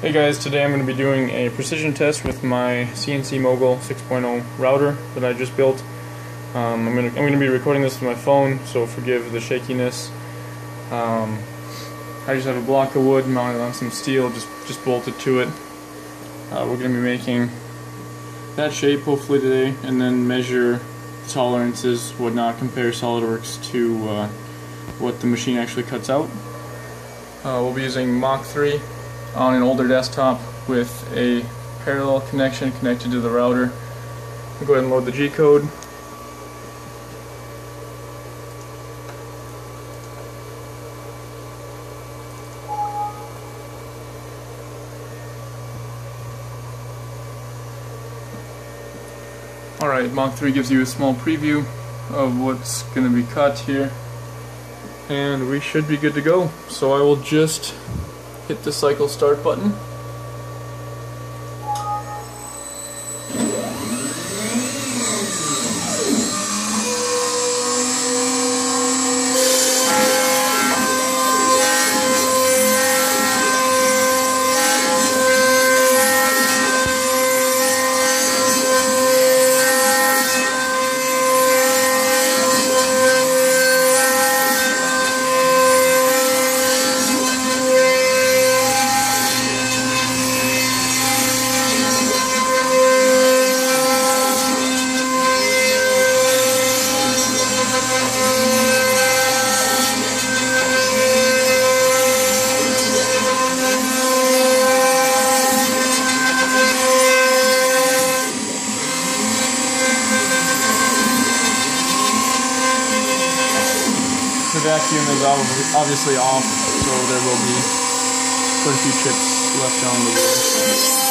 Hey guys, today I'm going to be doing a precision test with my CNC Mogul 6.0 router that I just built. Um, I'm going to I'm going to be recording this with my phone, so forgive the shakiness. Um, I just have a block of wood mounted on some steel, just just bolted to it. Uh, we're going to be making that shape hopefully today, and then measure tolerances, whatnot, compare SolidWorks to uh, what the machine actually cuts out. Uh, we'll be using Mach 3 on an older desktop with a parallel connection connected to the router. I'll go ahead and load the G code. Alright, Mach 3 gives you a small preview of what's going to be cut here. And we should be good to go. So I will just hit the cycle start button. Vacuum is obviously off, so there will be quite a few chips left on the wood.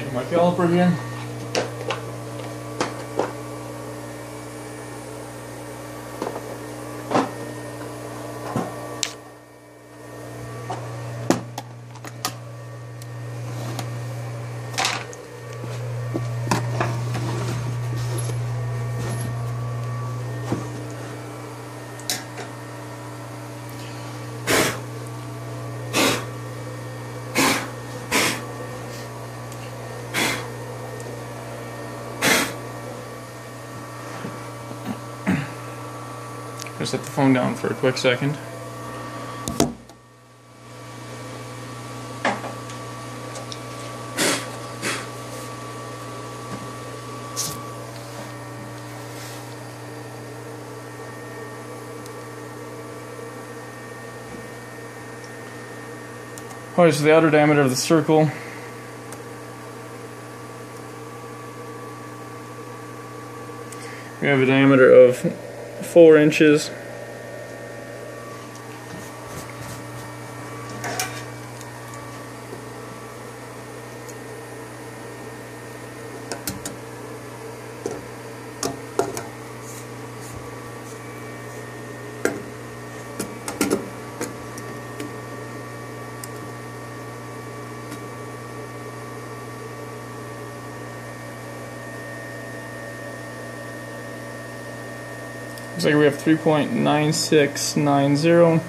Taking my caliper here. I set the phone down for a quick second. Alright, so the outer diameter of the circle we have a diameter of 4 inches Looks like we have 3.9690.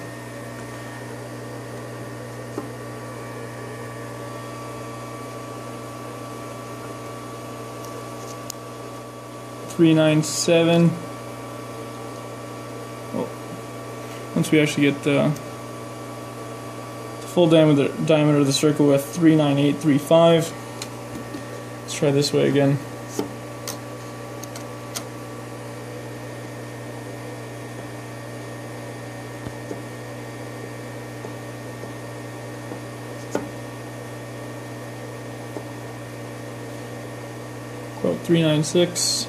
Three nine seven. Well, once we actually get the, the full diameter diameter of the circle, we have three nine eight three five. Let's try this way again. 396.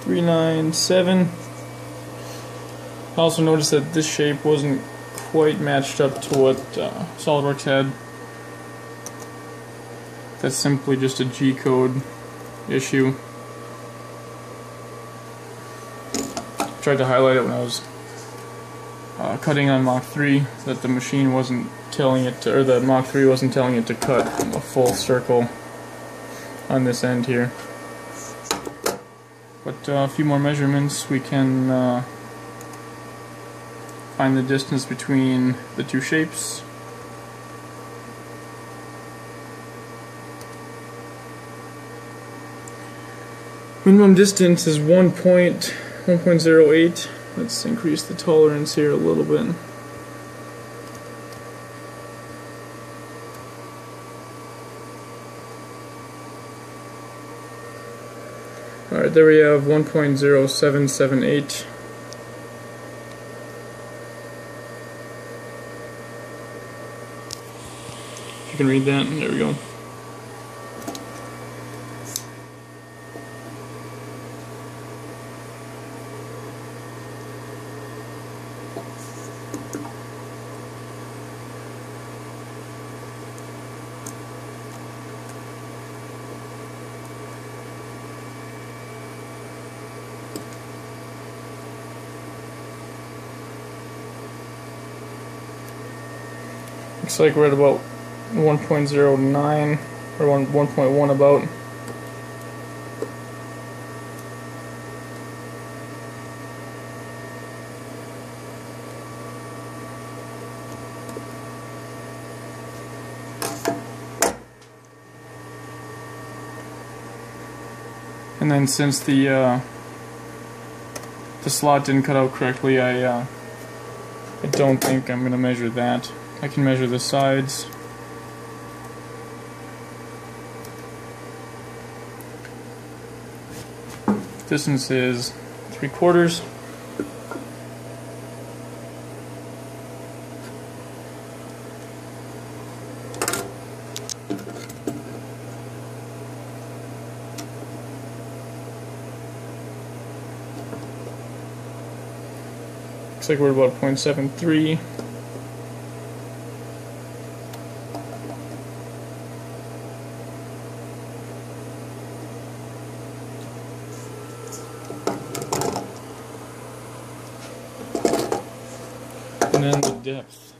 Three nine seven. I also noticed that this shape wasn't quite matched up to what uh, SolidWorks had. That's simply just a G code issue. Tried to highlight it when I was uh, cutting on Mach 3 that the machine wasn't telling it to, or the Mach 3 wasn't telling it to cut a full circle on this end here. But uh, a few more measurements, we can uh, find the distance between the two shapes. Minimum distance is one point 1.08. Let's increase the tolerance here a little bit. Alright, there we have 1.0778. You can read that, there we go. Looks like we're at about 1.09 or 1 1.1 about. And then since the uh, the slot didn't cut out correctly, I uh, I don't think I'm gonna measure that. I can measure the sides. Distance is three quarters. Looks like we're about 0.73. and then the depth.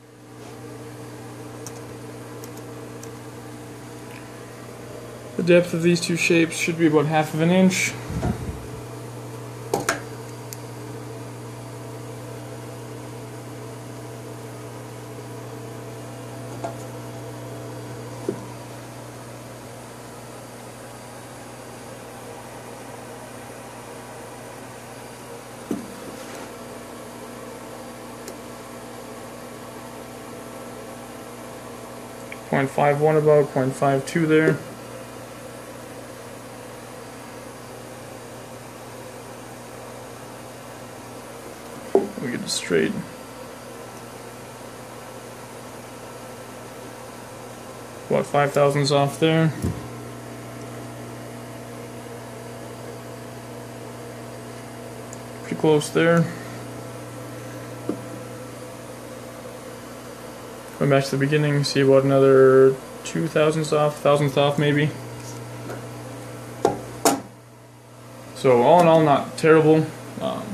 The depth of these two shapes should be about half of an inch. 0.51 about, 0.52 there. We get it straight. What, five thousandths off there? Pretty close there. Back to the beginning, see about another two thousandths off, thousandth off maybe. So all in all, not terrible. Um,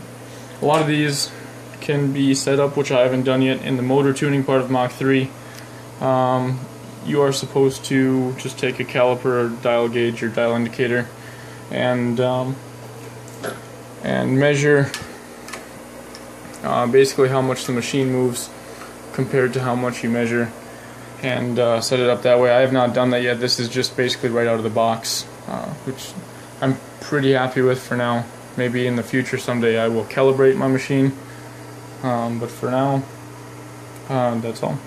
a lot of these can be set up, which I haven't done yet, in the motor tuning part of Mach 3. Um, you are supposed to just take a caliper or dial gauge or dial indicator and um, and measure uh, basically how much the machine moves compared to how much you measure and uh, set it up that way. I have not done that yet. This is just basically right out of the box, uh, which I'm pretty happy with for now. Maybe in the future someday I will calibrate my machine, um, but for now, uh, that's all.